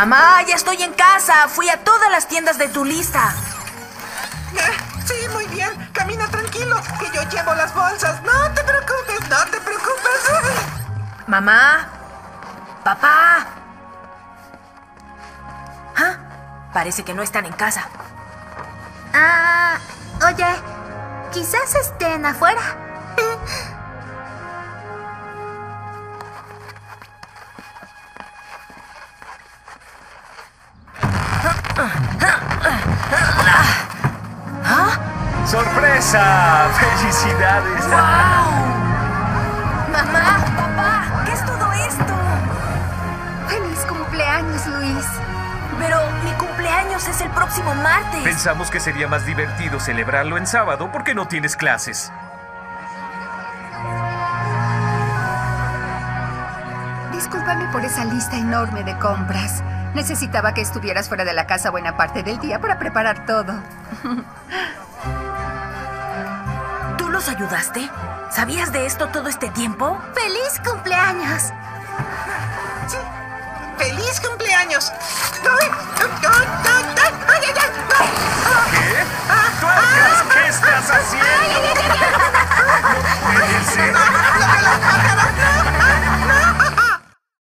Mamá, ya estoy en casa. Fui a todas las tiendas de tu lista. Eh, Sí, muy bien. Camina tranquilo, que yo llevo las bolsas. No te preocupes, no te preocupes. Mamá. Papá. ¿Ah? Parece que no están en casa. Ah, oye, quizás estén afuera. ¡Sorpresa! ¡Felicidades! Mamá, papá, ¿qué es todo esto? Feliz cumpleaños, Luis. Pero mi cumpleaños es el próximo martes. Pensamos que sería más divertido celebrarlo en sábado porque no tienes clases. Discúlpame por esa lista enorme de compras. Necesitaba que estuvieras fuera de la casa buena parte del día para preparar todo. ¿Tú los ayudaste? ¿Sabías de esto todo este tiempo? ¡Feliz cumpleaños! Sí. ¡Feliz cumpleaños! ¡Ay! ¡Ay!